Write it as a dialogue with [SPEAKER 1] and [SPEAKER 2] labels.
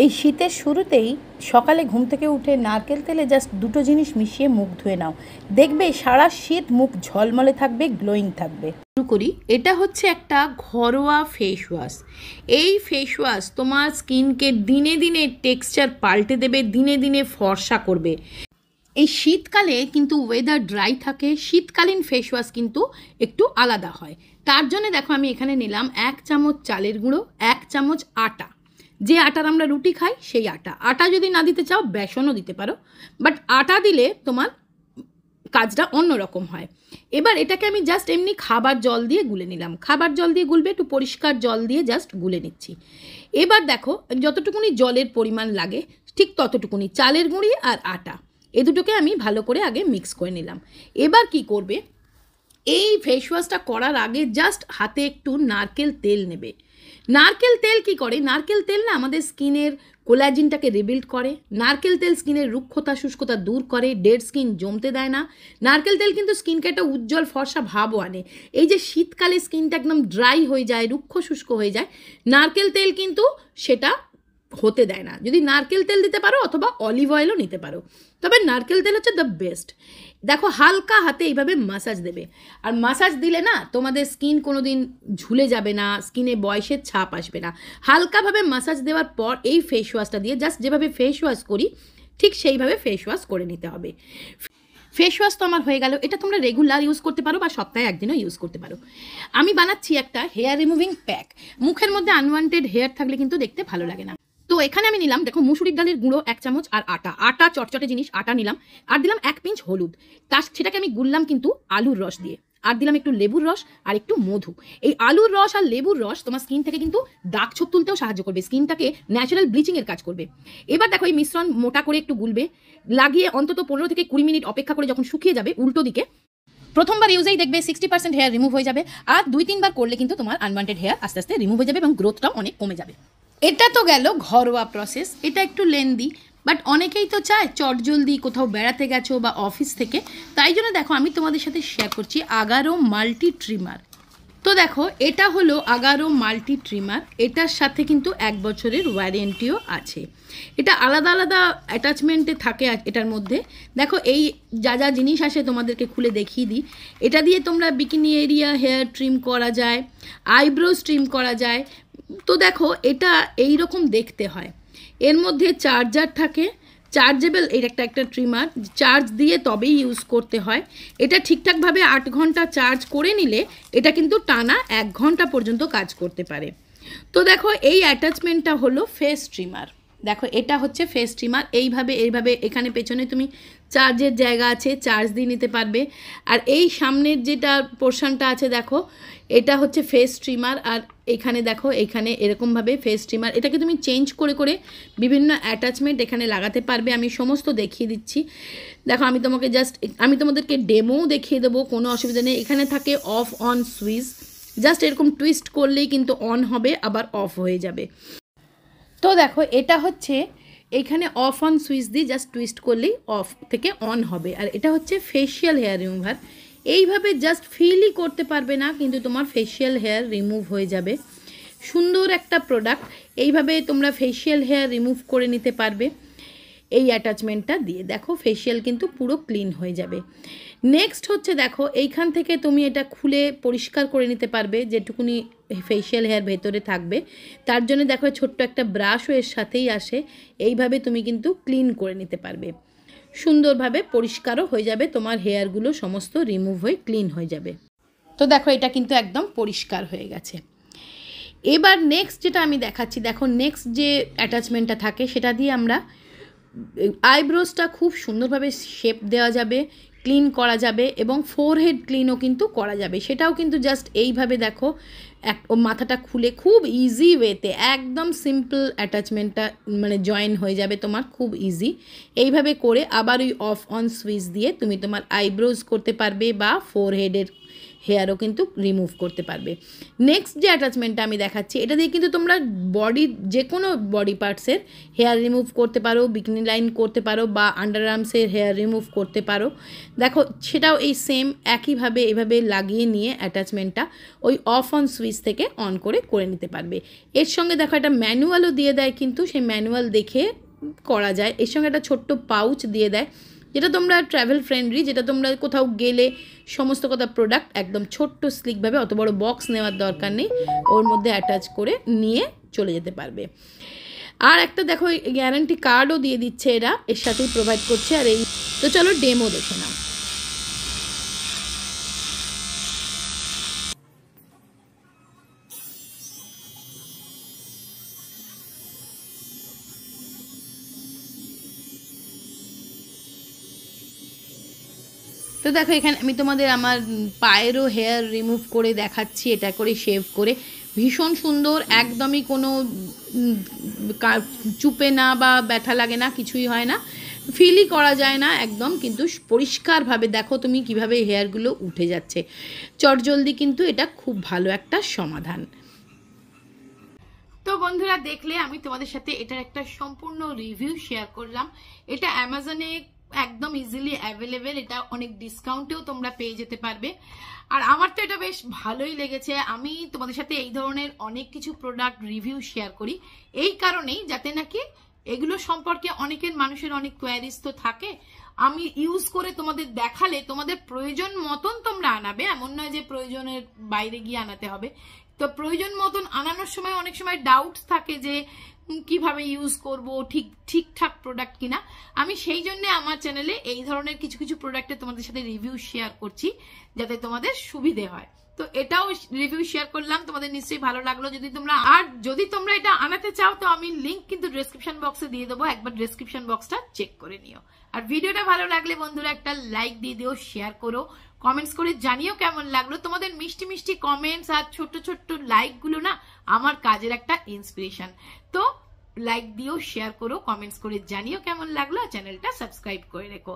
[SPEAKER 1] এই শীতের শুরুতেই সকালে ঘুম থেকে উঠে নারকেল তেলে জাস্ট দুটো জিনিস মিশিয়ে মুখ ধুয়ে নাও। দেখবে সারা শীত মুখ ঝলমলে থাকবে গ্লোয়িং থাকবে।
[SPEAKER 2] শুরু করি, এটা হচ্ছে একটা ঘরোয়া ফেস ওয়াশ এই ফেস ওয়াশ তোমার স্কিনকে দিনে দিনে টেক্সচার পাল্টে দেবে, দিনে দিনে ফর্সা করবে। এই শীতকালে কিন্তু ওয়েদার ড্রাই থাকে, শীতকালীন ফেস ওয়াশ কিন্তু একটু আলাদা হয়। তার জন্য দেখো আমি এখানে নিলাম এক চামচ চালের গুঁড়ো, এক চামচ আটা। যে আটার আমরা রুটি খাই, সেই আটা। আটা যদি না দিতে চাও, বেসনও দিতে পারো। বাট আটা দিলে তোমার কাজটা অন্য রকম হয়। এবার এটাকে আমি জাস্ট এমনি খাবার জল দিয়ে গুলে নিলাম। খাবার জল দিয়ে গুলবে, একটু পরিষ্কার জল দিয়ে জাস্ট গুলে নিচ্ছি। এবার দেখো, যতটুকুনি জলের পরিমাণ লাগে, ঠিক ততটুকুনি, চালের গুঁড়ি আর আটা। এ দুটোকে আমি ভালো করে আগে মিক্স করে নিলাম। এবার কি করবে? এই ফেস ওয়াশটা করার আগে জাস্ট হাতে একটু নারকেল তেল নেবে। নারকেল তেল কি করে? নারকেল তেল না আমাদের স্কিনের কোলাজিনটাকে রিবিল্ড করে। নারকেল তেল স্কিনের রুক্ষতা, শুষ্কতা দূর করে ডেড স্কিন জমতে দেয় না। নারকেল তেল কিন্তু স্কিনকে একটা উজ্জ্বল ফর্সা ভাবও আনে। এই যে শীতকালে স্কিনটা একদম ড্রাই হয়ে যায়, রুক্ষ শুষ্ক হয়ে যায়, নারকেল তেল কিন্তু সেটা হতে দেয় না। যদি নারকেল তেল দিতে পারো অথবা অলিভ অয়েলও নিতে পারো। তবে নারকেল তেল হচ্ছে দ্য বেস্ট দেখো, হালকা হাতে এইভাবে মাসাজ দেবে। আর মাসাজ দিলে না, তোমাদের স্কিন কোনো দিন ঝুলে যাবে না স্কিনে বয়সের ছাপ আসবে না। হালকাভাবে মাসাজ দেওয়ার পর এই ফেস ওয়াশটা দিয়ে জাস্ট যেভাবে ফেস ওয়াশ করি, ঠিক সেইভাবে ফেস ওয়াশ করে নিতে হবে। ফেস ওয়াশ তো আমার হয়ে গেল। এটা তোমরা রেগুলার ইউজ করতে পারো বা সপ্তাহে একদিনও ইউজ করতে পারো। আমি বানাচ্ছি একটা হেয়ার রিমুভিং প্যাক মুখের মধ্যে আনওয়ান্টেড হেয়ার থাকলে কিন্তু দেখতে ভালো লাগে না। তো এখানে আমি নিলাম, দেখো মুসুরির ডালের গুঁড়ো এক চামচ আর আটা। আটা, চটচটে জিনিস, আটা নিলাম। আর দিলাম এক পিঞ্চ হলুদ। তার সেটাকে আমি গুললাম কিন্তু আলুর রস দিয়ে। আর দিলাম একটু লেবুর রস আর একটু মধু। এই আলুর রস আর লেবুর রস তোমার স্কিন থেকে কিন্তু দাগ ছোপ তুলতেও সাহায্য করবে। স্কিনটাকে ন্যাচারাল ব্লিচিংয়ের কাজ করবে। এবার দেখো এই মিশ্রণ মোটা করে একটু গুলবে। লাগিয়ে অন্তত পনেরো থেকে কুড়ি মিনিট অপেক্ষা করে যখন শুকিয়ে যাবে উল্টো দিকে, প্রথমবার ইউজেই দেখবে সিক্সটি পার্সেন্ট হেয়ার রিমুভ হয়ে যাবে। আর দুই তিনবার করলে কিন্তু তোমার আনওয়ান্টেড হেয়ার আস্তে আস্তে রিমুভ হয়ে যাবে এবং গ্রোথটাও অনেক কমে যাবে। এটা তো গেল ঘরোয়া প্রসেস এটা একটু লেন্দি বাট অনেকেই তো চায় চট জলদি কোথাও বেড়াতে গেছো বা অফিস থেকে। তাই জন্য দেখো, আমি তোমাদের সাথে শেয়ার করছি আগারো মাল্টি ট্রিমার তো দেখো, এটা হলো আগারো মাল্টি ট্রিমার এটার সাথে কিন্তু এক বছরের ওয়ারেন্টিও আছে। এটা আলাদা আলাদা অ্যাটাচমেন্টে থাকে এটার মধ্যে। দেখো, এই যা যা জিনিস আসে তোমাদেরকে খুলে দেখিয়ে দিই। এটা দিয়ে তোমরা বিকিনি এরিয়া হেয়ার ট্রিম করা যায় আইব্রোজ ট্রিম করা যায় তো দেখো, এটা এই রকম দেখতে হয়। এর মধ্যে চার্জার থাকে। চার্জেবল এর একটা একটা ট্রিমার চার্জ দিয়ে তবেই ইউজ করতে হয়। এটা ঠিকঠাকভাবে আট ঘণ্টা চার্জ করে নিলে এটা কিন্তু টানা এক ঘণ্টা পর্যন্ত কাজ করতে পারে। তো দেখো, এই অ্যাটাচমেন্টটা হলো ফেস ট্রিমার দেখো, এটা হচ্ছে ফেস ট্রিমার এইভাবে এইভাবে এখানে পেছনে তুমি চার্জের জায়গা আছে চার্জ দিয়ে নিতে পারবে। আর এই সামনের যেটা পোর্শনটা আছে, দেখো, এটা হচ্ছে ফেস ট্রিমার আর এখানে দেখো, এখানে এরকমভাবে ফেস ট্রিমার এটাকে তুমি চেঞ্জ করে করে বিভিন্ন অ্যাটাচমেন্ট এখানে লাগাতে পারবে। আমি সমস্ত দেখিয়ে দিচ্ছি। দেখো, আমি তোমাকে জাস্ট আমি তোমাদেরকে ডেমোও দেখিয়ে দেবো, কোনো অসুবিধা নেই। এখানে থাকে অফ অন সুইচ জাস্ট এরকম টুইস্ট করলেই কিন্তু অন হবে, আবার অফ হয়ে যাবে। তো দেখো, এটা হচ্ছে, এখানে অফ অন সুইচ দিয়ে জাস্ট টুইস্ট করলেই অফ থেকে অন হবে। আর এটা হচ্ছে ফেশিয়াল হেয়ার রিমুভার এইভাবে জাস্ট ফিলই করতে পারবে না, কিন্তু তোমার ফেশিয়াল হেয়ার রিমুভ হয়ে যাবে। সুন্দর একটা প্রোডাক্ট এইভাবে তোমরা ফেশিয়াল হেয়ার রিমুভ করে নিতে পারবে। এই অ্যাটাচমেন্টটা দিয়ে। দেখো ফেশিয়াল কিন্তু পুরো ক্লিন হয়ে যাবে। নেক্সট হচ্ছে দেখো, এইখান থেকে তুমি এটা খুলে পরিষ্কার করে নিতে পারবে, যেটুকুনি ফেশিয়াল হেয়ার ভেতরে থাকবে। তার জন্য দেখো, ছোট্ট একটা ব্রাশও এর সাথেই আসে। এইভাবে তুমি কিন্তু ক্লিন করে নিতে পারবে। সুন্দরভাবে পরিষ্কারও হয়ে যাবে, তোমার হেয়ারগুলো সমস্ত রিমুভ হয়ে ক্লিন হয়ে যাবে। তো দেখো, এটা কিন্তু একদম পরিষ্কার হয়ে গেছে। এবার নেক্সট যেটা আমি দেখাচ্ছি, দেখো নেক্সট যে অ্যাটাচমেন্টটা থাকে, সেটা দিয়ে আমরা আইব্রোজটা খুব সুন্দরভাবে শেপ দেওয়া যাবে ক্লিন করা যাবে এবং ফোরহেড ক্লিনও কিন্তু করা যাবে। সেটাও কিন্তু জাস্ট এইভাবে দেখো, এক মাথাটা খুলে খুব ইজি ওয়েতে একদম সিম্পল অ্যাটাচমেন্টটা মানে জয়েন হয়ে যাবে তোমার খুব ইজি এইভাবে করে আবার ওই অফ অন সুইচ দিয়ে তুমি তোমার আইব্রোজ করতে পারবে বা ফোরহেডের হেয়ারও কিন্তু রিমুভ করতে পারবে। নেক্সট যে অ্যাটাচমেন্টটা আমি দেখাচ্ছি, এটা দিয়ে কিন্তু তোমরা বডি যে কোনো বডি পার্টসের হেয়ার রিমুভ করতে পারো বিকিনি লাইন করতে পারো বা আন্ডার আর্মসের হেয়ার রিমুভ করতে পারো। দেখো, সেটাও এই সেম একইভাবে এভাবে লাগিয়ে নিয়ে অ্যাটাচমেন্টটা ওই অফ অন সুইচ থেকে অন করে করে নিতে পারবে। এর সঙ্গে দেখো একটা ম্যানুয়ালও দিয়ে দেয় কিন্তু, সেই ম্যানুয়াল দেখে করা যায়। এর সঙ্গে একটা ছোট্ট পাউচ দিয়ে দেয়। যেটা তোমরা ট্রাভেল ফ্রেন্ডলি যেটা তোমরা কোথাও গেলে সমস্ত কথা প্রোডাক্ট একদম ছোট্ট স্লিকভাবে অত বড় বক্স নেওয়ার দরকার নেই। ওর মধ্যে অ্যাটাচ করে নিয়ে চলে যেতে পারবে। আর একটা দেখো গ্যারান্টি কার্ডও দিয়ে দিচ্ছে এরা, এর সাথেই প্রোভাইড করছে। আর এই, তো চলো ডেমো দেখে নাও। তো দেখো, এখানে আমি তোমাদের আমার পায়েরও হেয়ার রিমুভ করে দেখাচ্ছি, এটা করে শেভ করে। ভীষণ সুন্দর, একদমই কোনো চুপে না বা ব্যথা লাগে না, কিছুই হয় না। ফিলই করা যায় না একদম, কিন্তু পরিষ্কারভাবে দেখো তুমি কীভাবে হেয়ারগুলো উঠে যাচ্ছে। চটজলদি কিন্তু এটা খুব ভালো একটা সমাধান। তো বন্ধুরা, দেখলে আমি তোমাদের সাথে এটার একটা সম্পূর্ণ রিভিউ শেয়ার করলাম। এটা অ্যামাজনে একদম ইজিলি অ্যাভেলেবেল এটা অনেক ডিসকাউন্টেও তোমরা পেয়ে যেতে পারবে। আর আমার তো এটা বেশ ভালোই লেগেছে। আমি তোমাদের সাথে এই ধরনের অনেক কিছু প্রোডাক্ট রিভিউ শেয়ার করি। এই কারণেই যাতে নাকি এগুলো সম্পর্কে অনেকের মানুষের অনেক কোয়ারিজ তো থাকে। আমি ইউজ করে তোমাদের দেখালে তোমাদের প্রয়োজন মতন তোমরা আনাবে। এমন নয় যে প্রয়োজনের বাইরে গিয়ে আনাতে হবে। তো প্রয়োজন মতন আনানোর সময় অনেক সময় ডাউট থাকে যে কীভাবে ইউজ করব, ঠিক, ঠিকঠাক প্রোডাক্ট কিনা। আমি সেই জন্য আমার চ্যানেলে এই ধরনের কিছু কিছু প্রোডাক্টে তোমাদের সাথে রিভিউ শেয়ার করছি, যাতে তোমাদের সুবিধে হয়। তো এটাও রিভিউ শেয়ার করলাম, তোমাদের নিশ্চয়ই ভালো লাগল। যদি তোমরা আর যদি তোমরা এটা আনাতে চাও, তো আমি লিঙ্ক কিন্তু ডেসক্রিপশন বক্সে দিয়ে দেবো। একবার ডেসক্রিপশন বক্সটা চেক করে নিও। আর ভিডিওটা ভালো লাগলে বন্ধুরা একটা লাইক দিয়ে দিও শেয়ার করো কমেন্টস করে জানিও কেমন লাগল। তোমাদের মিষ্টি মিষ্টি কমেন্টস আর ছোট্ট ছোট্ট লাইকগুলো না, আমার কাজের একটা ইন্সপিরেশন তো লাইক দিও শেয়ার করো কমেন্টস করে জানিও কেমন লাগল চ্যানেলটা সাবস্ক্রাইব করে রেখো।